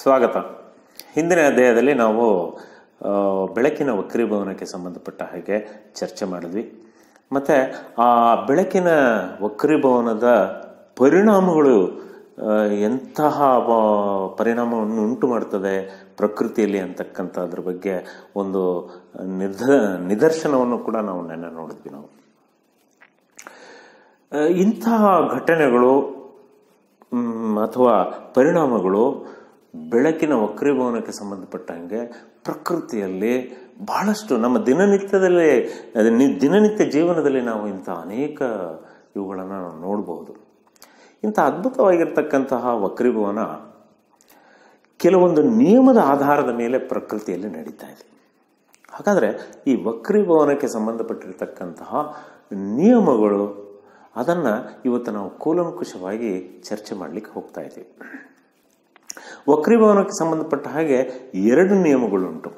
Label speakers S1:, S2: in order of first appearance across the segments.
S1: ಸ್ವಾಗತ. ಹಿಂದಿನ ಅಧ್ಯಾಯದಲ್ಲಿ ನಾವು ಬೆಳಕಿನ ವಕ್ರೀಭವನಕ್ಕೆ ಸಂಬಂಧಪಟ್ಟ ಹಾಗೆ ಚರ್ಚೆ ಮಾಡಿದ್ವಿ. ಮತ್ತು ಆ ಬೆಳಕಿನ ವಕ್ರೀಭವನದ ಪರಿಣಾಮಗಳು ಎಂತಹ ಪರಿಣಾಮವನ್ನು ಉಂಟು ಮಾಡ್ತದೆ ಪ್ರಕೃತಿಯಲ್ಲಿ ಅಂತಕ್ಕಂಥದ್ರ ಬಗ್ಗೆ ಒಂದು ನಿರ್ಧ, ನಿದರ್ಶನವನ್ನು ಕೂಡ ನಾವು ನೆನ್ನೆ ನೋಡಿದ್ವಿ ನಾವು. ಇಂತಹ ಘಟನೆಗಳು ಅಥವಾ ಪರಿಣಾಮಗಳು ಬೆಳಕಿನ ವಕ್ರೀಭವನಕ್ಕೆ ಸಂಬಂಧಪಟ್ಟಂಗೆ ಪ್ರಕೃತಿಯಲ್ಲಿ ಬಹಳಷ್ಟು ನಮ್ಮ ದಿನನಿತ್ಯದಲ್ಲಿ ದಿನನಿತ್ಯ ಜೀವನದಲ್ಲಿ ನಾವು ಇಂಥ ಅನೇಕ ಇವುಗಳನ್ನು ನಾವು ನೋಡಬಹುದು ಇಂಥ ಅದ್ಭುತವಾಗಿರ್ತಕ್ಕಂತಹ ವಕ್ರೀಭವನ ಕೆಲವೊಂದು ನಿಯಮದ ಆಧಾರದ ಮೇಲೆ ಪ್ರಕೃತಿಯಲ್ಲಿ ನಡೀತಾ ಇದೆ. ಹಾಗಾದರೆ ಈ ವಕ್ರೀಭವನಕ್ಕೆ ಸಂಬಂಧಪಟ್ಟಿರ್ತಕ್ಕಂತಹ ನಿಯಮಗಳು, ಅದನ್ನು ಇವತ್ತು ನಾವು ಕೂಲಂಕುಷವಾಗಿ ಚರ್ಚೆ ಮಾಡಲಿಕ್ಕೆ ಹೋಗ್ತಾ ಇದ್ದೀವಿ. ವಕ್ರೀಭವನಕ್ಕೆ ಸಂಬಂಧಪಟ್ಟ ಹಾಗೆ ಎರಡು ನಿಯಮಗಳುಂಟು.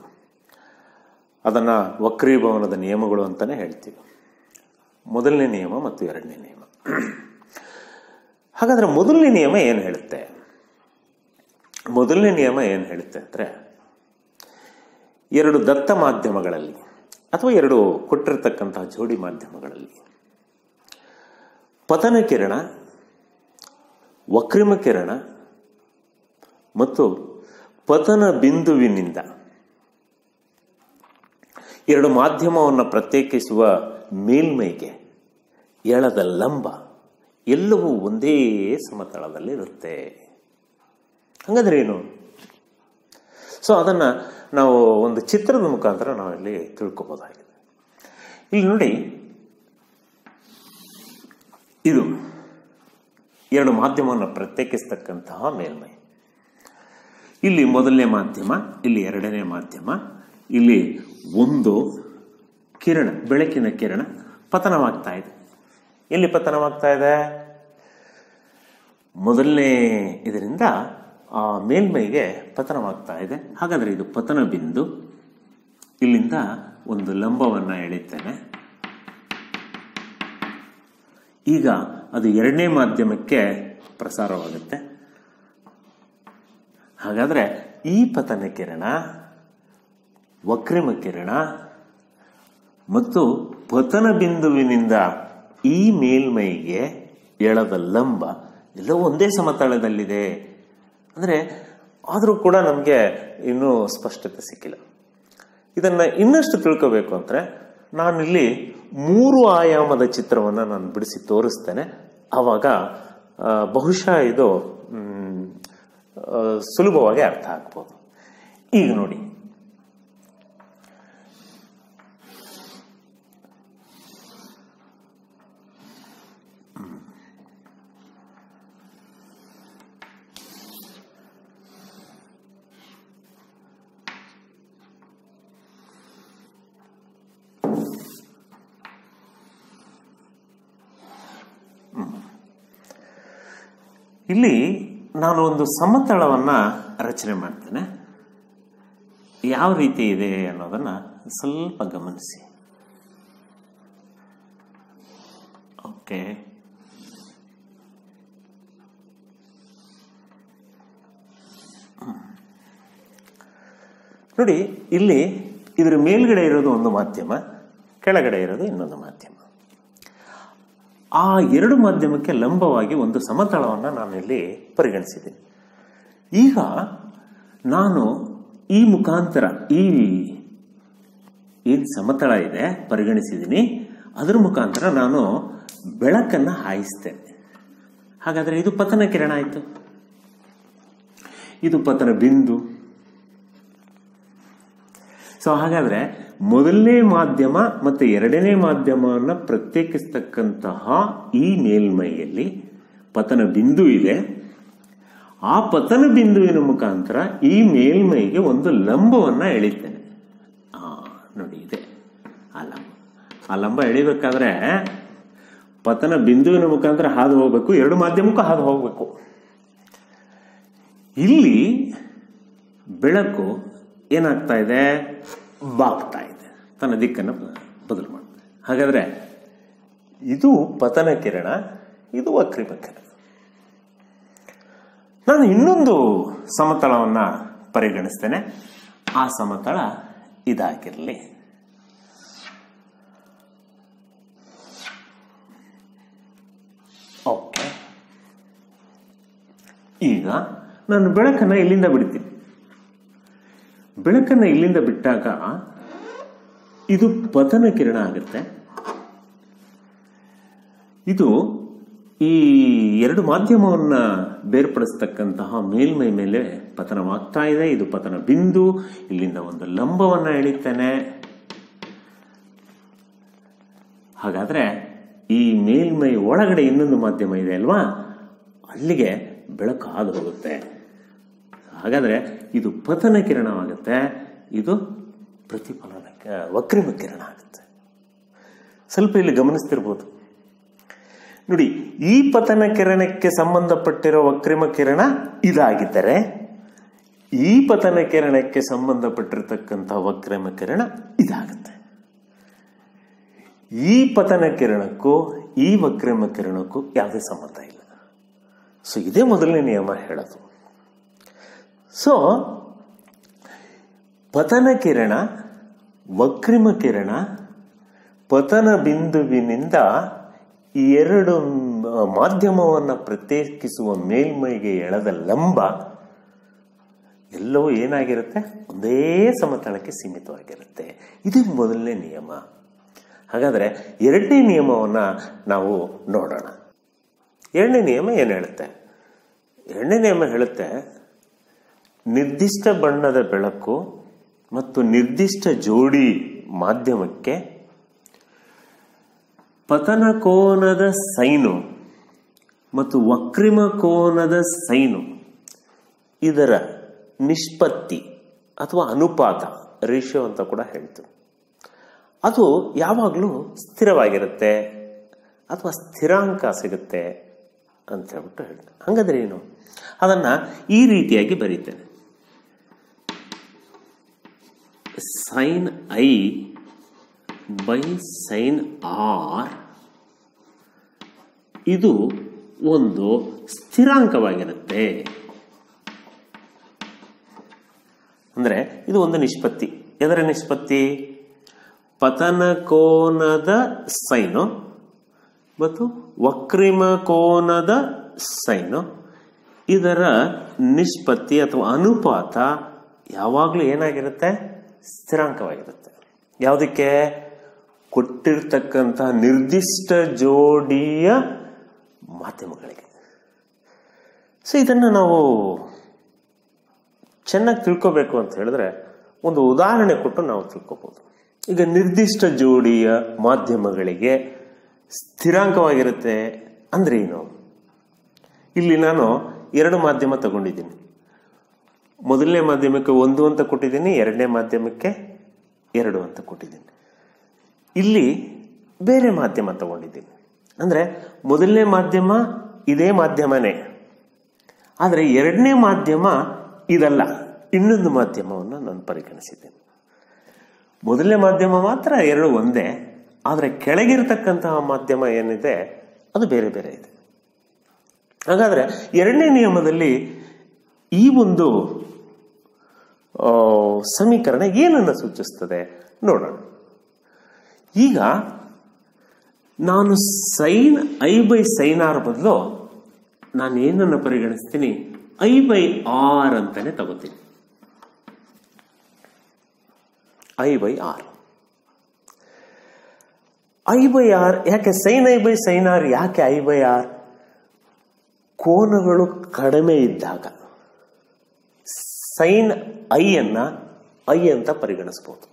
S1: ಅದನ್ನು ವಕ್ರೀಭವನದ ನಿಯಮಗಳು ಅಂತಲೇ ಹೇಳ್ತೀವಿ. ಮೊದಲನೇ ನಿಯಮ ಮತ್ತು ಎರಡನೇ ನಿಯಮ. ಹಾಗಾದರೆ ಮೊದಲನೇ ನಿಯಮ ಏನು ಹೇಳುತ್ತೆ? ಮೊದಲನೇ ನಿಯಮ ಏನು ಹೇಳುತ್ತೆ ಅಂದರೆ, ಎರಡು ದತ್ತ ಮಾಧ್ಯಮಗಳಲ್ಲಿ ಅಥವಾ ಎರಡು ಕೊಟ್ಟಿರತಕ್ಕಂತಹ ಜೋಡಿ ಮಾಧ್ಯಮಗಳಲ್ಲಿ ಪತನ ಕಿರಣ, ವಕ್ರಿಮ ಕಿರಣ ಮತ್ತು ಪತನ ಬಿಂದುವಿನಿಂದ ಎರಡು ಮಾಧ್ಯಮವನ್ನು ಪ್ರತ್ಯೇಕಿಸುವ ಮೇಲ್ಮೈಗೆ ಎಳದ ಲಂಬ ಎಲ್ಲವೂ ಒಂದೇ ಸಮತಳದಲ್ಲಿರುತ್ತೆ ಹಾಗಾದ್ರೆ ಏನು? ಸೊ ಅದನ್ನು ನಾವು ಒಂದು ಚಿತ್ರದ ಮುಖಾಂತರ ನಾವಿಲ್ಲಿ ತಿಳ್ಕೊಬೋದಾಗಿದೆ. ಇಲ್ಲಿ ನೋಡಿ, ಇದು ಎರಡು ಮಾಧ್ಯಮವನ್ನು ಪ್ರತ್ಯೇಕಿಸ್ತಕ್ಕಂತಹ ಮೇಲ್ಮೈ. ಇಲ್ಲಿ ಮೊದಲನೇ ಮಾಧ್ಯಮ, ಇಲ್ಲಿ ಎರಡನೇ ಮಾಧ್ಯಮ, ಇಲ್ಲಿ ಒಂದು ಕಿರಣ, ಬೆಳಕಿನ ಕಿರಣ ಪತನವಾಗ್ತಾ ಇದೆ. ಎಲ್ಲಿ ಪತನವಾಗ್ತಾ ಇದೆ? ಮೊದಲನೇ ಇದರಿಂದ ಆ ಮೇಲ್ಮೈಗೆ ಪತನವಾಗ್ತಾ ಇದೆ. ಹಾಗಾದರೆ ಇದು ಪತನ ಬಿಂದು. ಇಲ್ಲಿಂದ ಒಂದು ಲಂಬವನ್ನು ಎಳಿತೇನೆ ಈಗ ಅದು ಎರಡನೇ ಮಾಧ್ಯಮಕ್ಕೆ ಪ್ರಸಾರವಾಗುತ್ತೆ. ಹಾಗಾದರೆ ಈ ಪತನ ಕಿರಣ, ವಕ್ರಿಮ ಕಿರಣ ಮತ್ತು ಪತನ ಬಿಂದುವಿನಿಂದ ಈ ಮೇಲ್ಮೈಗೆ ಎಳದ ಲಂಬ ಎಲ್ಲ ಒಂದೇ ಸಮತಳದಲ್ಲಿದೆ ಅಂದರೆ ಆದರೂ ಕೂಡ ನಮಗೆ ಇನ್ನೂ ಸ್ಪಷ್ಟತೆ ಸಿಕ್ಕಿಲ್ಲ. ಇದನ್ನು ಇನ್ನಷ್ಟು ತಿಳ್ಕೋಬೇಕು ಅಂದರೆ ನಾನಿಲ್ಲಿ ಮೂರು ಆಯಾಮದ ಚಿತ್ರವನ್ನು ನಾನು ಬಿಡಿಸಿ ತೋರಿಸ್ತೇನೆ. ಆವಾಗ ಬಹುಶಃ ಇದು ಸುಲಭವಾಗಿ ಅರ್ಥ ಆಗ್ಬೋದು. ಈಗ ನೋಡಿ. ಇಲ್ಲಿ ನಾನು ಒಂದು ಸಮತಳವನ್ನು ರಚನೆ ಮಾಡ್ತೇನೆ. ಯಾವ ರೀತಿ ಇದೆ ಅನ್ನೋದನ್ನು ಸ್ವಲ್ಪ ಗಮನಿಸಿ. ಓಕೆ. ನೋಡಿ, ಇಲ್ಲಿ ಇದರ ಮೇಲ್ಗಡೆ ಇರೋದು ಒಂದು ಮಾಧ್ಯಮ, ಕೆಳಗಡೆ ಇರೋದು ಇನ್ನೊಂದು ಮಾಧ್ಯಮ. ಆ ಎರಡು ಮಾಧ್ಯಮಕ್ಕೆ ಲಂಬವಾಗಿ ಒಂದು ಸಮತಳವನ್ನು ನಾನಿಲ್ಲಿ ಪರಿಗಣಿಸಿದ್ದೀನಿ. ಈಗ ನಾನು ಈ ಮುಖಾಂತರ ಈ ಏನು ಸಮತಳ ಇದೆ ಪರಿಗಣಿಸಿದ್ದೀನಿ, ಅದರ ಮುಖಾಂತರ ನಾನು ಬೆಳಕನ್ನು ಹಾಯಿಸ್ತೇನೆ. ಹಾಗಾದರೆ ಇದು ಪತನ ಕಿರಣ ಆಯಿತು. ಇದು ಪತನ ಬಿಂದು. ಸೊ ಹಾಗಾದ್ರೆ ಮೊದಲನೇ ಮಾಧ್ಯಮ ಮತ್ತು ಎರಡನೇ ಮಾಧ್ಯಮವನ್ನು ಪ್ರತ್ಯೇಕಿಸ್ತಕ್ಕಂತಹ ಈ ಮೇಲ್ಮೈಯಲ್ಲಿ ಪತನ ಬಿಂದು ಇದೆ. ಆ ಪತನ ಬಿಂದುವಿನ ಮುಖಾಂತರ ಈ ಮೇಲ್ಮೈಗೆ ಒಂದು ಲಂಬವನ್ನು ಎಳಿತೇನೆ ಆ, ನೋಡಿ ಇದೆ. ಆ ಲಂಬ. ಆ ಲಂಬ ಎಳಿಬೇಕಾದ್ರೆ ಪತನ ಬಿಂದುವಿನ ಮುಖಾಂತರ ಹಾದು ಹೋಗಬೇಕು, ಎರಡು ಮಾಧ್ಯಮಕ್ಕೂ ಹಾದು ಹೋಗಬೇಕು. ಇಲ್ಲಿ ಬೆಳಕು ಏನಾಗ್ತಾ ಇದೆ? ಬಾಗ್ತಾ ತನ್ನ ದಿಕ್ಕನ್ನು ಬದಲು ಮಾಡ್ತದೆ. ಹಾಗಾದ್ರೆ ಇದು ಪತನ ಕಿರಣ, ಇದು ವಕ್ರಿಮ ಕಿರಣ. ನಾನು ಇನ್ನೊಂದು ಸಮತಳವನ್ನು ಪರಿಗಣಿಸ್ತೇನೆ. ಆ ಸಮತಳ ಇದಾಗಿರಲಿ. ಓಕೆ. ಈಗ ನಾನು ಬೆಳಕನ್ನು ಇಲ್ಲಿಂದ ಬಿಡ್ತೀನಿ. ಬೆಳಕನ್ನು ಇಲ್ಲಿಂದ ಬಿಟ್ಟಾಗ ಇದು ಪತನ ಕಿರಣ ಆಗುತ್ತೆ. ಇದು ಈ ಎರಡು ಮಾಧ್ಯಮವನ್ನು ಬೇರ್ಪಡಿಸ್ತಕ್ಕಂತಹ ಮೇಲ್ಮೈ ಮೇಲೆ ಪತನವಾಗ್ತಾ ಇದೆ. ಇದು ಪತನ ಬಿಂದು, ಇಲ್ಲಿಂದ ಒಂದು ಲಂಬವನ್ನು ಎಳಿತೇನೆ ಹಾಗಾದರೆ ಈ ಮೇಲ್ಮೈ ಒಳಗಡೆ ಇನ್ನೊಂದು ಮಾಧ್ಯಮ ಇದೆ ಅಲ್ವಾ? ಅಲ್ಲಿಗೆ ಬೆಳಕು ಹಾದು ಹೋಗುತ್ತೆ. ಹಾಗಾದರೆ ಇದು ಪತನ ಕಿರಣವಾಗುತ್ತೆ ಇದು ಪ್ರತಿಫಲನ ವಕ್ರಿಮ ಕಿರಣ ಆಗುತ್ತೆ. ಸ್ವಲ್ಪ ಇಲ್ಲಿ ಗಮನಿಸ್ತಿರ್ಬೋದು. ನೋಡಿ, ಈ ಪತನ ಕಿರಣಕ್ಕೆ ಸಂಬಂಧಪಟ್ಟಿರೋ ವಕ್ರಿಮ ಕಿರಣ ಇದಾಗಿದ್ದರೆ, ಈ ಪತನ ಕಿರಣಕ್ಕೆ ಸಂಬಂಧಪಟ್ಟಿರತಕ್ಕಂಥ ವಕ್ರಿಮ ಕಿರಣ ಇದಾಗುತ್ತೆ. ಈ ಪತನ ಕಿರಣಕ್ಕೂ, ಈ ವಕ್ರಮ ಕಿರಣಕ್ಕೂ ಯಾವುದೇ ಸಂಬಂಧ ಇಲ್ಲ. ಸೊ ಇದೇ ಮೊದಲನೇ ನಿಯಮ ಹೇಳೋದು. ಸೊ ಪತನ ಕಿರಣ ವಕ್ರಿಮ ಕಿರಣ ಪತನ ಬಿಂದುವಿನಿಂದ ಎರಡು ಮಾಧ್ಯಮವನ್ನು ಪ್ರತ್ಯೇಕಿಸುವ ಮೇಲ್ಮೈಗೆ ಎಳೆದ ಲಂಬ ಎಲ್ಲವೂ ಏನಾಗಿರುತ್ತೆ? ಒಂದೇ ಸಮತಳಕ್ಕೆ ಸೀಮಿತವಾಗಿರುತ್ತೆ. ಇದು ಮೊದಲನೇ ನಿಯಮ. ಹಾಗಾದರೆ ಎರಡನೇ ನಿಯಮವನ್ನು ನಾವು ನೋಡೋಣ. ಎರಡನೇ ನಿಯಮ ಏನು ಹೇಳುತ್ತೆ? ಎರಡನೇ ನಿಯಮ ಹೇಳುತ್ತೆ, ನಿರ್ದಿಷ್ಟ ಬಣ್ಣದ ಬೆಳಕು ಮತ್ತು ನಿರ್ದಿಷ್ಟ ಜೋಡಿ ಮಾಧ್ಯಮಕ್ಕೆ ಪತನ ಕೋನದ ಸೈನು ಮತ್ತು ವಕ್ರಿಮ ಕೋನದ ಸೈನು ಇದರ ನಿಷ್ಪತ್ತಿ ಅಥವಾ ಅನುಪಾತ ರೇಷಿಯೋ ಅಂತ ಕೂಡ ಹೇಳ್ತೀವಿ. ಅದು ಯಾವಾಗಲೂ ಸ್ಥಿರವಾಗಿರುತ್ತೆ ಅಥವಾ ಸ್ಥಿರಾಂಕ ಸಿಗುತ್ತೆ ಅಂತ ಹೇಳ್ಬಿಟ್ಟು ಹೇಳ್ತೇನೆ ಹಂಗಾದ್ರೆ ಏನು? ಅದನ್ನು ಈ ರೀತಿಯಾಗಿ ಬರೀತೇನೆ. Sine i by sine r ಇದು ಒಂದು ಸ್ಥಿರಾಂಕವಾಗಿರುತ್ತೆ. ಅಂದ್ರೆ ಇದು ಒಂದು ನಿಷ್ಪತ್ತಿ. ಎದರ ನಿಷ್ಪತ್ತಿ? ಪತನ ಕೋನದ ಸೈನು ಮತ್ತು ವಕ್ರಿಮ ಕೋನದ ಸೈನು. ಇದರ ನಿಷ್ಪತ್ತಿ ಅಥವಾ ಅನುಪಾತ ಯಾವಾಗಲೂ ಏನಾಗಿರುತ್ತೆ? ಸ್ಥಿರಾಂಕವಾಗಿರುತ್ತೆ. ಯಾವುದಕ್ಕೆ? ಕೊಟ್ಟಿರ್ತಕ್ಕಂತಹ ನಿರ್ದಿಷ್ಟ ಜೋಡಿಯ ಮಾಧ್ಯಮಗಳಿಗೆ. ಸೊ ಇದನ್ನು ನಾವು ಚೆನ್ನಾಗಿ ತಿಳ್ಕೋಬೇಕು ಅಂತ ಹೇಳಿದ್ರೆ, ಒಂದು ಉದಾಹರಣೆ ಕೊಟ್ಟು ನಾವು ತಿಳ್ಕೋಬಹುದು ಈಗ ನಿರ್ದಿಷ್ಟ ಜೋಡಿಯ ಮಾಧ್ಯಮಗಳಿಗೆ ಸ್ಥಿರಾಂಕವಾಗಿರುತ್ತೆ ಅಂದ್ರೆ ಏನು? ಇಲ್ಲಿ ನಾನು ಎರಡು ಮಾಧ್ಯಮ ತಗೊಂಡಿದ್ದೀನಿ. ಮೊದಲನೇ ಮಾಧ್ಯಮಕ್ಕೆ ಒಂದು ಅಂತ ಕೊಟ್ಟಿದ್ದೀನಿ, ಎರಡನೇ ಮಾಧ್ಯಮಕ್ಕೆ ಎರಡು ಅಂತ ಕೊಟ್ಟಿದ್ದೀನಿ. ಇಲ್ಲಿ ಬೇರೆ ಮಾಧ್ಯಮ ತಗೊಂಡಿದ್ದೀನಿ. ಅಂದರೆ ಮೊದಲನೇ ಮಾಧ್ಯಮ ಇದೇ ಮಾಧ್ಯಮನೇ. ಆದರೆ ಎರಡನೇ ಮಾಧ್ಯಮ ಇದಲ್ಲ. ಇನ್ನೊಂದು ಮಾಧ್ಯಮವನ್ನು ನಾನು ಪರಿಗಣಿಸಿದ್ದೇನೆ. ಮೊದಲನೇ ಮಾಧ್ಯಮ ಮಾತ್ರ ಎರಡು ಒಂದೇ, ಆದರೆ ಕೆಳಗಿರ್ತಕ್ಕಂತಹ ಮಾಧ್ಯಮ ಏನಿದೆ, ಅದು ಬೇರೆ ಬೇರೆ ಇದೆ. ಹಾಗಾದರೆ ಎರಡನೇ ನಿಯಮದಲ್ಲಿ ಈ ಒಂದು ಸಮೀಕರಣ ಏನನ್ನು ಸೂಚಿಸ್ತದೆ? ನೋಡೋಣ. ಈಗ ನಾನು sine i by sine r ಬದಲು ನಾನು ಏನನ್ನು ಪರಿಗಣಿಸ್ತೀನಿ? ಐ ಬೈ ಆರ್ ಅಂತಾನೆ ತಗೋತೀನಿ. I by r i by r ಯಾಕೆ sine i by sine r ಯಾಕೆ ಐ ಬೈ ಆರ್ ಕೋನಗಳು ಕಡಿಮೆ ಇದ್ದಾಗ. ಸೈನ್ ಅನ್ನ ಐ ಅಂತ ಪರಿಗಣಿಸ್ಬೋದು.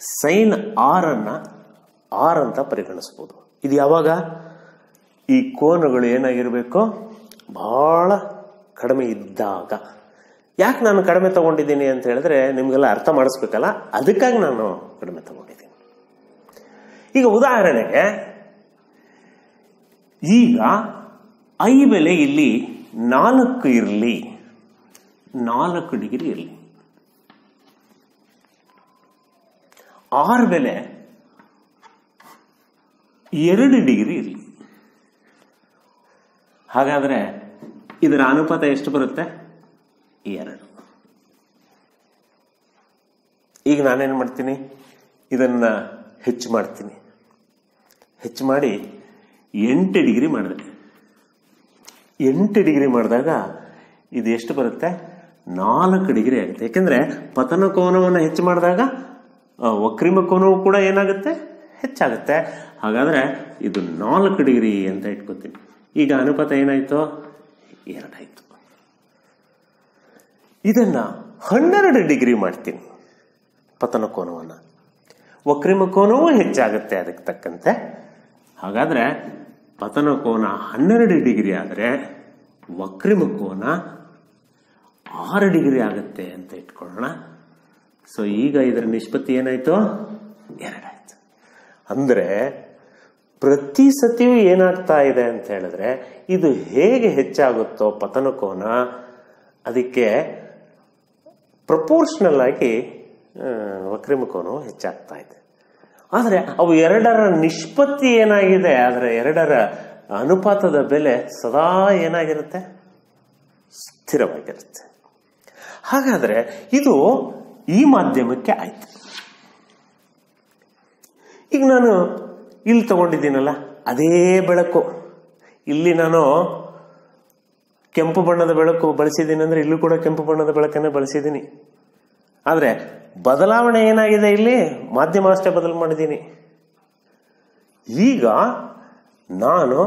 S1: ಸೈನ್ ಆರ್ ಅನ್ನ ಆರ್ ಅಂತ ಪರಿಗಣಿಸ್ಬೋದು. ಇದು ಯಾವಾಗ? ಈ ಕೋನಗಳು ಏನಾಗಿರಬೇಕು? ಬಹಳ ಕಡಿಮೆ ಇದ್ದಾಗ. ಯಾಕೆ ನಾನು ಕಡಿಮೆ ತಗೊಂಡಿದ್ದೀನಿ ಅಂತ ಹೇಳಿದ್ರೆ ನಿಮಗೆಲ್ಲ ಅರ್ಥ ಮಾಡಿಸ್ಬೇಕಲ್ಲ? ಅದಕ್ಕಾಗಿ ನಾನು ಕಡಿಮೆ ತಗೊಂಡಿದ್ದೀನಿ. ಈಗ ಉದಾಹರಣೆಗೆ, ಈಗ ಐ ಬೆಲೆ ಇಲ್ಲಿ ನಾಲ್ಕು ಇರಲಿ. ನಾಲ್ಕು ಡಿಗ್ರಿ ಇರಲಿ. ಆರ್ ಬೆಲೆ ಎರಡು ಡಿಗ್ರಿ ಇರಲಿ. ಹಾಗಾದರೆ ಇದರ ಅನುಪಾತ ಎಷ್ಟು ಬರುತ್ತೆ? ಎರಡು. ಈಗ ನಾನೇನು ಮಾಡ್ತೀನಿ? ಇದನ್ನು ಹೆಚ್ಚು ಮಾಡ್ತೀನಿ. ಹೆಚ್ಚು ಮಾಡಿ ಎಂಟು ಡಿಗ್ರಿ ಮಾಡಿದೆ. ಎಂಟು ಡಿಗ್ರಿ ಮಾಡಿದಾಗ ಇದು ಎಷ್ಟು ಬರುತ್ತೆ? ನಾಲ್ಕು ಡಿಗ್ರಿ ಆಗುತ್ತೆ. ಯಾಕೆಂದ್ರೆ ಪತನ ಕೋನವನ್ನು ಹೆಚ್ಚು ಮಾಡಿದಾಗ ವಕ್ರಿಮ ಕೋನವು ಕೂಡ ಏನಾಗುತ್ತೆ? ಹೆಚ್ಚಾಗುತ್ತೆ. ಹಾಗಾದ್ರೆ ಇದು ನಾಲ್ಕು ಡಿಗ್ರಿ ಅಂತ ಇಟ್ಕೋತೀನಿ. ಈಗ ಅನುಪಾತ ಏನಾಯ್ತು? ಎರಡಾಯಿತು. ಇದನ್ನ ಹನ್ನೆರಡು ಡಿಗ್ರಿ ಮಾಡ್ತೀನಿ, ಪತನ ಕೋನವನ್ನು. ವಕ್ರಿಮ ಕೋನವೂ ಹೆಚ್ಚಾಗುತ್ತೆ ಅದಕ್ಕೆ ತಕ್ಕಂತೆ. ಹಾಗಾದ್ರೆ ಪತನ ಕೋನ ಹನ್ನೆರಡು ಡಿಗ್ರಿ ಆದರೆ ವಕ್ರಿಮ ಕೋನ ಆರು ಡಿಗ್ರಿ ಆಗುತ್ತೆ ಅಂತ ಇಟ್ಕೊಳ್ಳೋಣ. ಸೊ ಈಗ ಇದರ ನಿಷ್ಪತ್ತಿ ಏನಾಯ್ತು? ಎರಡಾಯ್ತು. ಅಂದ್ರೆ, ಪ್ರತಿ ಸತಿಯೂ ಏನಾಗ್ತಾ ಇದೆ ಅಂತ ಹೇಳಿದ್ರೆ, ಇದು ಹೇಗೆ ಹೆಚ್ಚಾಗುತ್ತೋ ಪತನ ಕೋನ ಅದಕ್ಕೆ ಪ್ರಪೋರ್ಷನಲ್ ಆಗಿ ವಕ್ರಿಮ ಕೋನ ಹೆಚ್ಚಾಗ್ತಾ ಇದೆ. ಆದರೆ, ಅವು ಎರಡರ ನಿಷ್ಪತ್ತಿ ಏನಾಗಿದೆ? ಆದರೆ, ಎರಡರ ಅನುಪಾತದ ಬೆಲೆ ಸದಾ ಏನಾಗಿರುತ್ತೆ? ಸ್ಥಿರವಾಗಿರುತ್ತೆ. ಹಾಗಾದ್ರೆ ಇದು ಈ ಮಾಧ್ಯಮಕ್ಕೆ ಆಯ್ತು. ಈಗ ನಾನು ಇಲ್ಲಿ ತಗೊಂಡಿದ್ದೀನಲ್ಲ, ಅದೇ ಬೆಳಕು. ಇಲ್ಲಿ ನಾನು ಕೆಂಪು ಬಣ್ಣದ ಬೆಳಕು ಬಳಸಿದ್ದೀನಿ ಅಂದ್ರೆ ಇಲ್ಲೂ ಕೂಡ ಕೆಂಪು ಬಣ್ಣದ ಬೆಳಕನ್ನೇ ಬಳಸಿದ್ದೀನಿ. ಆದರೆ ಬದಲಾವಣೆ ಏನಾಗಿದೆ ಇಲ್ಲಿ? ಮಾಧ್ಯಮ ಅಷ್ಟೇ ಬದಲು ಮಾಡಿದ್ದೀನಿ. ಈಗ ನಾನು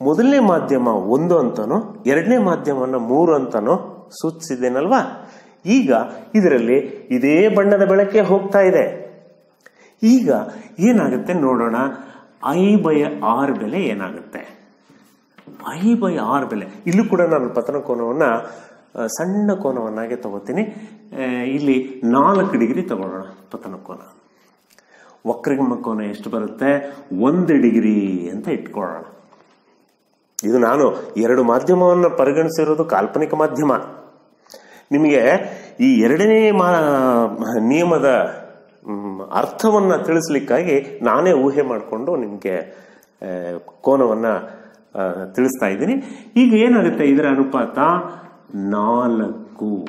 S1: ಮೊದಲನೇ ಮಾಧ್ಯಮ ಒಂದು ಅಂತನೋ, ಎರಡನೇ ಮಾಧ್ಯಮನ ಮೂರು ಅಂತನೋ ಸೂಚಿಸಿದ್ದೇನಲ್ವಾ ಈಗ ಇದರಲ್ಲಿ ಇದೇ ಬಣ್ಣದ ಬೆಳಕೆ ಹೋಗ್ತಾ ಇದೆ. ಈಗ ಏನಾಗುತ್ತೆ ನೋಡೋಣ. ಐ ಬೈ ಆರ್ ಬೆಲೆ ಏನಾಗುತ್ತೆ? ಐ ಬೈ ಆರ್ ಬೆಲೆ. ಇಲ್ಲೂ ಕೂಡ ನಾನು ಪತನ ಕೋನವನ್ನು ಸಣ್ಣ ಕೋನವನ್ನಾಗೆ ತಗೋತೀನಿ. ಇಲ್ಲಿ ನಾಲ್ಕು ಡಿಗ್ರಿ ತಗೊಳ್ಳೋಣ ಪತನ ಕೋನ. ವಕ್ರಗಮ್ಮ ಕೋನ ಎಷ್ಟು ಬರುತ್ತೆ? ಒಂದು ಡಿಗ್ರಿ ಅಂತ ಇಟ್ಕೊಳ್ಳೋಣ. ಇದು ನಾನು ಎರಡು ಮಾಧ್ಯಮವನ್ನು ಪರಿಗಣಿಸಿರೋದು ಕಾಲ್ಪನಿಕ ಮಾಧ್ಯಮ. ನಿಮಗೆ ಈ ಎರಡನೇ ಮಾ, ನಿಯಮದ ಅರ್ಥವನ್ನ ತಿಳಿಸ್ಲಿಕ್ಕಾಗಿ ನಾನೇ ಊಹೆ ಮಾಡಿಕೊಂಡು ನಿಮಗೆ ಕೋನವನ್ನ ತಿಳಿಸ್ತಾ ಇದ್ದೀನಿ. ಈಗ ಏನಾಗುತ್ತೆ ಇದರ ಅನುಪಾತ? ನಾಲ್ಕು.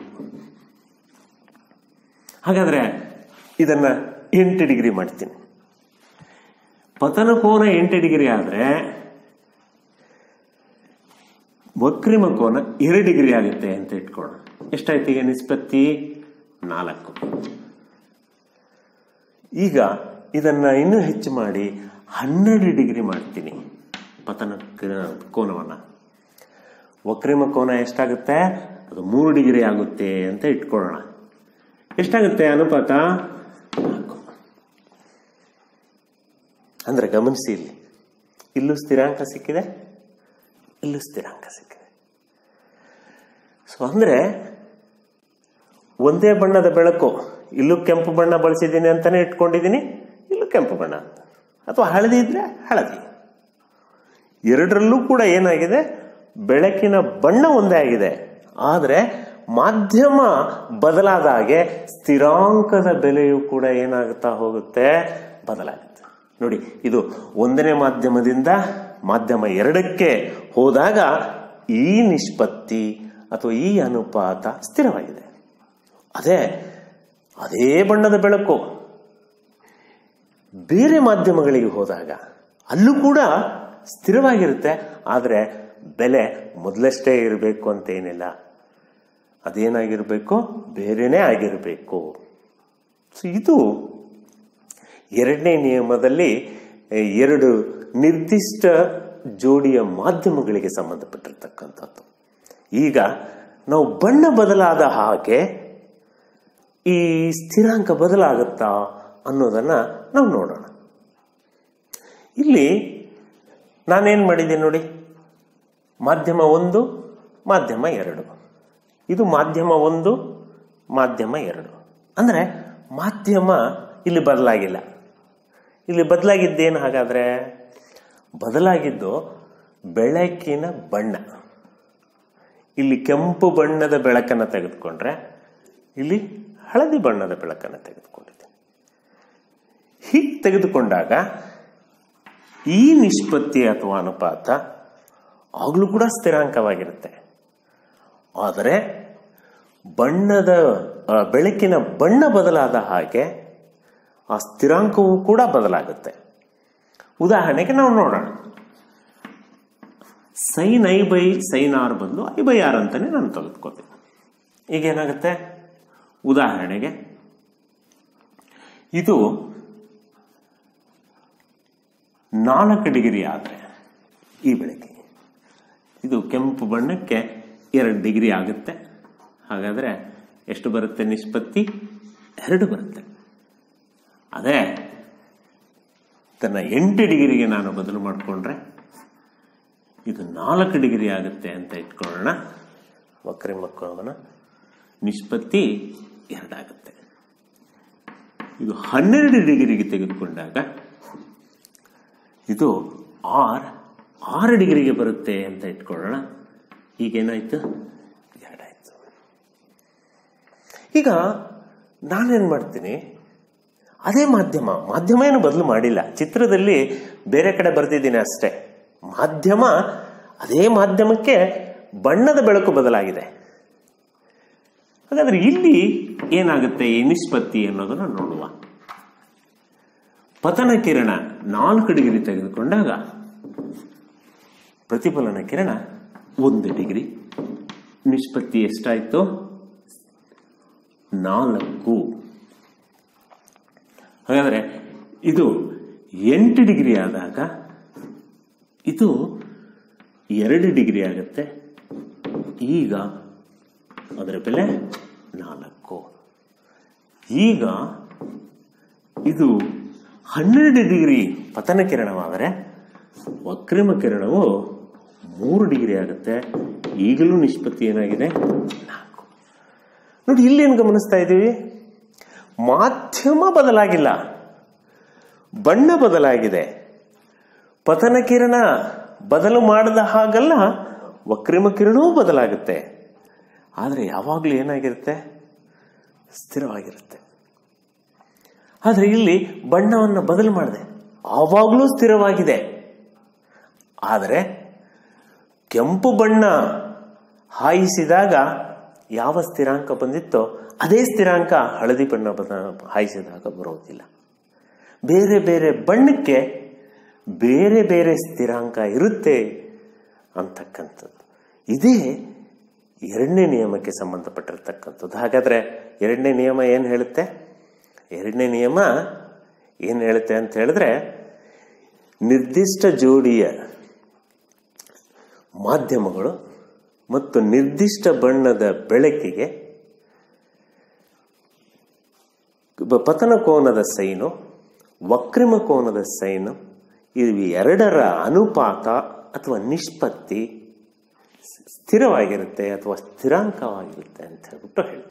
S1: ಹಾಗಾದ್ರೆ ಇದನ್ನ ಎಂಟು ಡಿಗ್ರಿ ಮಾಡ್ತೀನಿ. ಪತನ ಕೋನ ಎಂಟು ಡಿಗ್ರಿ ಆದ್ರೆ ವಕ್ರಿಮ ಕೋನ ಎರಡು ಡಿಗ್ರಿ ಆಗುತ್ತೆ ಅಂತ ಇಟ್ಕೊಳ್ಳೋಣ ಎಷ್ಟಾಯ್ತು ಈಗ ನಿಷ್ಪತ್ತಿ? ನಾಲ್ಕು. ಈಗ ಇದನ್ನ ಇನ್ನೂ ಹೆಚ್ಚು ಮಾಡಿ ಹನ್ನೆರಡು ಡಿಗ್ರಿ ಮಾಡ್ತೀನಿ. ಪತನ ಕೋನವನ್ನ. ವಕ್ರಿಮ ಕೋನ ಎಷ್ಟಾಗುತ್ತೆ? ಅದು ಮೂರು ಡಿಗ್ರಿ ಆಗುತ್ತೆ ಅಂತ ಇಟ್ಕೊಳ್ಳೋಣ. ಎಷ್ಟಾಗುತ್ತೆ ಅನುಪಾತ? ನಾಲ್ಕು. ಅಂದ್ರೆ ಗಮನಿಸಿ ಇಲ್ಲಿ. ಇಲ್ಲೂ ಸ್ಥಿರಾಂಕ ಸಿಕ್ಕಿದೆ? ಇಲ್ಲೂ ಸ್ಥಿರಾಂಕ ಸಿಕ್ಕಿದೆ ಸೊ ಅಂದ್ರೆ ಒಂದೇ ಬಣ್ಣದ ಬೆಳಕು, ಇಲ್ಲೂ ಕೆಂಪು ಬಣ್ಣ ಬಳಸಿದ್ದೀನಿ ಅಂತಾನೆ ಇಟ್ಕೊಂಡಿದ್ದೀನಿ, ಇಲ್ಲೂ ಕೆಂಪು ಬಣ್ಣ ಅಥವಾ ಹಳದಿ ಇದ್ರೆ ಹಳದಿ. ಎರಡರಲ್ಲೂ ಕೂಡ ಏನಾಗಿದೆ, ಬೆಳಕಿನ ಬಣ್ಣ ಒಂದೇ ಆಗಿದೆ. ಆದರೆ ಮಾಧ್ಯಮ ಬದಲಾದ ಹಾಗೆ ಸ್ಥಿರಾಂಕದ ಬೆಲೆಯು ಕೂಡ ಏನಾಗುತ್ತಾ ಹೋಗುತ್ತೆ? ಬದಲಾಗುತ್ತೆ ನೋಡಿ, ಇದು ಒಂದನೇ ಮಾಧ್ಯಮದಿಂದ ಮಾಧ್ಯಮ ಎರಡಕ್ಕೆ ಹೋದಾಗ ಈ ನಿಷ್ಪತ್ತಿ ಅಥವಾ ಈ ಅನುಪಾತ ಸ್ಥಿರವಾಗಿದೆ. ಅದೇ ಅದೇ ಬಣ್ಣದ ಬೆಳಕು. ಬೇರೆ ಮಾಧ್ಯಮಗಳಿಗೆ ಹೋದಾಗ ಅಲ್ಲೂ ಕೂಡ ಸ್ಥಿರವಾಗಿರುತ್ತೆ, ಆದರೆ ಬೆಲೆ ಮೊದಲಷ್ಟೇ ಇರಬೇಕು ಅಂತ ಏನಿಲ್ಲ. ಅದೇನಾಗಿರಬೇಕು? ಬೇರೆನೇ ಆಗಿರಬೇಕು. ಸೊ, ಇದು ಎರಡನೇ ನಿಯಮದಲ್ಲಿ ಎರಡು ನಿರ್ದಿಷ್ಟ ಜೋಡಿಯ ಮಾಧ್ಯಮಗಳಿಗೆ ಸಂಬಂಧಪಟ್ಟಿರ್ತಕ್ಕಂಥದ್ದು. ಈಗ ನಾವು ಬಣ್ಣ ಬದಲಾದ ಹಾಗೆ ಈ ಸ್ಥಿರಾಂಕ ಬದಲಾಗುತ್ತಾ ಅನ್ನೋದನ್ನ ನಾವು ನೋಡೋಣ. ಇಲ್ಲಿ ನಾನೇನು ಮಾಡಿದ್ದೀನಿ ನೋಡಿ? ಮಾಧ್ಯಮ ಒಂದು, ಮಾಧ್ಯಮ ಎರಡು. ಇದು ಮಾಧ್ಯಮ ಒಂದು, ಮಾಧ್ಯಮ ಎರಡು. ಅಂದ್ರೆ ಮಾಧ್ಯಮ ಇಲ್ಲಿ ಬದಲಾಗಿಲ್ಲ. ಇಲ್ಲಿ ಬದಲಾಗಿದ್ದೇನು ಹಾಗಾದರೆ? ಬದಲಾಗಿದ್ದು ಬೆಳಕಿನ ಬಣ್ಣ. ಇಲ್ಲಿ ಕೆಂಪು ಬಣ್ಣದ ಬೆಳಕನ್ನು ತೆಗೆದುಕೊಂಡ್ರೆ ಇಲ್ಲಿ ಹಳದಿ ಬಣ್ಣದ ಬೆಳಕನ್ನು ತೆಗೆದುಕೊಂಡಿದ್ದೀನಿ. ಹೀಗೆ ತೆಗೆದುಕೊಂಡಾಗ ಈ ನಿಷ್ಪತ್ತಿ ಅಥವಾ ಅನುಪಾತ ಆಗಲೂ ಕೂಡ ಸ್ಥಿರಾಂಕವಾಗಿರುತ್ತೆ. ಆದರೆ ಬಣ್ಣದ ಬೆಳಕಿನ ಬಣ್ಣ ಬದಲಾದ ಹಾಗೆ ಆ ಸ್ಥಿರಾಂಕವು ಕೂಡ ಬದಲಾಗುತ್ತೆ. ಉದಾಹರಣೆಗೆ ನಾವು ನೋಡೋಣ. Sine i by sine r ಬಂದು ಐ ಬೈ ಆರ್ ಅಂತಲೇ ನಾನು ತೆಗೆದುಕೋತೀನಿ ಈಗ ಏನಾಗುತ್ತೆ ಉದಾಹರಣೆಗೆ, ಇದು ನಾಲ್ಕು ಡಿಗ್ರಿ ಆದರೆ ಈ ಬೆಳಕಿಗೆ. ಇದು ಕೆಂಪು ಬಣ್ಣಕ್ಕೆ ಎರಡು ಡಿಗ್ರಿ ಆಗುತ್ತೆ. ಹಾಗಾದರೆ ಎಷ್ಟು ಬರುತ್ತೆ? ನಿಷ್ಪತ್ತಿ ಎರಡು ಬರುತ್ತೆ. ಅದೇ ತನ್ನ ಎಂಟು ಡಿಗ್ರಿಗೆ ನಾನು ಬದಲು ಮಾಡಿಕೊಂಡ್ರೆ ಇದು ನಾಲ್ಕು ಡಿಗ್ರಿ ಆಗುತ್ತೆ ಅಂತ ಇಟ್ಕೊಳ್ಳೋಣ. ಮಕ್ಕಳೋಣ ನಿಷ್ಪತ್ತಿ ಎರಡಾಗುತ್ತೆ. ಇದು ಹನ್ನೆರಡು ಡಿಗ್ರಿಗೆ ತೆಗೆದುಕೊಂಡಾಗ ಇದು ಆರ್, ಆರು ಡಿಗ್ರಿಗೆ ಬರುತ್ತೆ ಅಂತ ಇಟ್ಕೊಳ್ಳೋಣ. ಈಗೇನಾಯ್ತು? ಎರಡಾಯ್ತು. ಈಗ ನಾನೇನು ಮಾಡ್ತೀನಿ? ಅದೇ ಮಾಧ್ಯಮ. ಮಾಧ್ಯಮ ಏನು ಬದಲು ಮಾಡಿಲ್ಲ. ಚಿತ್ರದಲ್ಲಿ ಬೇರೆ ಕಡೆ ಬರೆದಿದ್ದೀನಿ ಅಷ್ಟೇ. ಮಾಧ್ಯಮ, ಅದೇ ಮಾಧ್ಯಮಕ್ಕೆ ಬಣ್ಣದ ಬೆಳಕು ಬದಲಾಗಿದೆ. ಹಾಗಾದ್ರೆ ಇಲ್ಲಿ ಏನಾಗುತ್ತೆ ಈ ನಿಷ್ಪತ್ತಿ ಅನ್ನೋದನ್ನು ನೋಡುವ. ಪತನ ಕಿರಣ ನಾಲ್ಕು ಡಿಗ್ರಿ ತೆಗೆದುಕೊಂಡಾಗ ಪ್ರತಿಫಲನ ಕಿರಣ ಒಂದು ಡಿಗ್ರಿ. ನಿಷ್ಪತ್ತಿ ಎಷ್ಟಾಯ್ತು? ನಾಲ್ಕು. ಹಾಗಾದ್ರೆ ಇದು ಎಂಟು ಡಿಗ್ರಿ ಆದಾಗ ಇದು ಎರಡು ಡಿಗ್ರಿ ಆಗುತ್ತೆ. ಈಗ ಅದರ ಬೆಲೆ ನಾಲ್ಕು. ಈಗ ಇದು ಹನ್ನೆರಡು ಡಿಗ್ರಿ ಪತನ ಕಿರಣವಾದರೆ ವಕ್ರಮ ಕಿರಣವು ಮೂರು ಡಿಗ್ರಿ ಆಗುತ್ತೆ. ಈಗಲೂ ನಿಷ್ಪತ್ತಿ ಏನಾಗಿದೆ? ನಾಲ್ಕು. ನೋಡಿ ಇಲ್ಲೇನು ಗಮನಿಸ್ತಾ ಇದ್ದೀವಿ? ಮಾಧ್ಯಮ ಬದಲಾಗಿಲ್ಲ. ಬಣ್ಣ ಬದಲಾಗಿದೆ. ಪತನ ಕಿರಣ ಬದಲು ಮಾಡದ ಹಾಗಲ್ಲ ವಕ್ರಿಮ ಕಿರಣವೂ ಬದಲಾಗುತ್ತೆ. ಆದರೆ ಯಾವಾಗಲೂ ಏನಾಗಿರುತ್ತೆ? ಸ್ಥಿರವಾಗಿರುತ್ತೆ. ಆದರೆ ಇಲ್ಲಿ ಬಣ್ಣವನ್ನು ಬದಲು ಮಾಡಿದೆ. ಆವಾಗಲೂ ಸ್ಥಿರವಾಗಿದೆ. ಆದರೆ ಕೆಂಪು ಬಣ್ಣ ಹಾಯಿಸಿದಾಗ ಯಾವ ಸ್ಥಿರಾಂಕ ಬಂದಿತ್ತೋ ಅದೇ ಸ್ಥಿರಾಂಕ ಹಳದಿ ಬಣ್ಣ ಹಾಯಿಸಿದಾಗ ಬರೋದಿಲ್ಲ. ಬೇರೆ ಬೇರೆ ಬಣ್ಣಕ್ಕೆ ಬೇರೆ ಬೇರೆ ಸ್ಥಿರಾಂಕ ಇರುತ್ತೆ ಅಂತಕ್ಕಂಥದ್ದು. ಇದೇ ಎರಡನೇ ನಿಯಮಕ್ಕೆ ಸಂಬಂಧಪಟ್ಟಿರ್ತಕ್ಕಂಥದ್ದು. ಹಾಗಾದರೆ ಎರಡನೇ ನಿಯಮ ಏನು ಹೇಳುತ್ತೆ? ಎರಡನೇ ನಿಯಮ ಏನು ಹೇಳುತ್ತೆ ಅಂತ ಹೇಳಿದ್ರೆ ನಿರ್ದಿಷ್ಟ ಜೋಡಿಯ ಮಾಧ್ಯಮಗಳು ಮತ್ತು ನಿರ್ದಿಷ್ಟ ಬಣ್ಣದ ಬೆಳಕಿಗೆ ಪತನ ಕೋನದ ಸೈನು, ವಕ್ರಿಮ ಕೋನದ ಸೈನು, ಇವು ಎರಡರ ಅನುಪಾತ ಅಥವಾ ನಿಷ್ಪತ್ತಿ ಸ್ಥಿರವಾಗಿರುತ್ತೆ ಅಥವಾ ಸ್ಥಿರಾಂಕವಾಗಿರುತ್ತೆ ಅಂತ ಹೇಳ್ಬಿಟ್ಟು ಹೇಳಿ